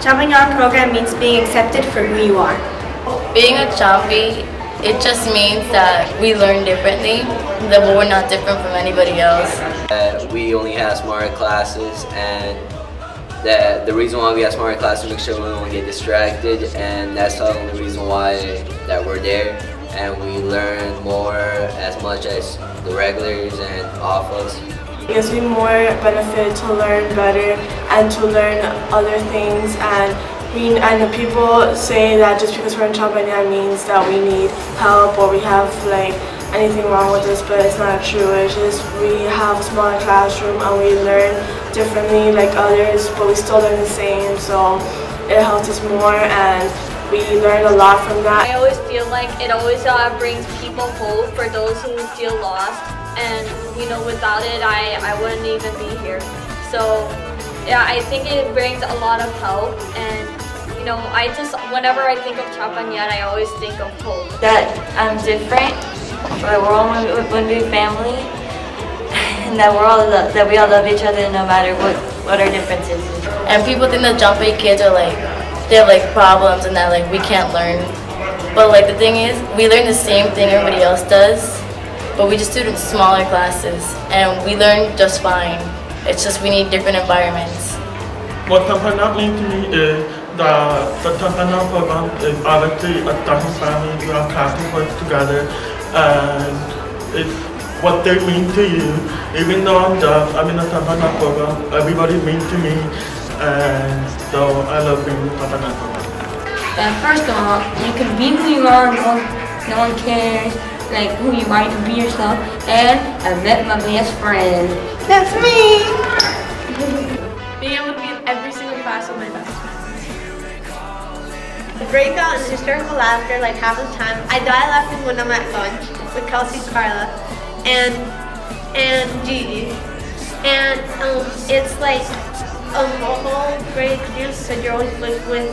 Champagnat program means being accepted for who you are. Being a Champy, it just means that we learn differently, that we're not different from anybody else. Uh, we only have smart classes and the, the reason why we have smart classes to make sure we don't get distracted and that's the only reason why that we're there and we learn more as much as the regulars and off us. It gives me more benefit to learn better and to learn other things and we and people say that just because we're in Champagnat means that we need help or we have like anything wrong with us but it's not true. It's just we have a smaller classroom and we learn differently like others but we still learn the same so it helps us more and we learn a lot from that. I always feel like it always uh, brings people hope for those who feel lost and you know without it I, I wouldn't even be here so yeah I think it brings a lot of help and you know I just whenever I think of Champagnat I always think of hope that I'm different but we're all one big family and that we're all lo- that we all love each other no matter what what our differences is. And people think that Champagnat kids are like, they have like problems and that like we can't learn. But like the thing is, we learn the same thing everybody else does, but we just do it in smaller classes and we learn just fine. It's just we need different environments. What Tampana means to me is that the Tampana program is obviously a starting family, we are classmates work together, and it's what they mean to you. Even though I'm deaf, I'm in a Tampana program, everybody means to me, and so I love being in the Tampana program. And first of all, you can be who you are, no one, no one cares, like who you are, you can be yourself. And I met my best friend. That's me! Being able to be in every single class with my best friends. The breakout and hysterical laughter like half the time. I die laughing when I'm at lunch with Kelsey Carla and and Gigi. And um, it's like um, a whole great experience because you're always with, with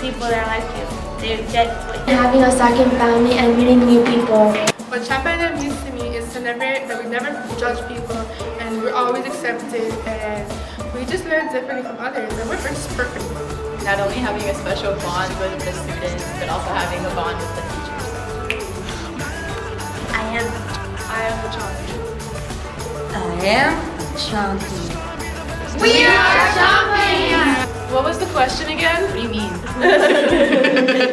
people that are like you. They get what Having a second family and meeting new people. What Champagnat means to me is to never that we never judge people and we're always accepted and we just learn differently from others and we're just perfect. Not only having a special bond with the students, but also having a bond with the teachers. I am. I am the challenge. I am Shanti. We are Champagnat! What was the question again? What do you mean?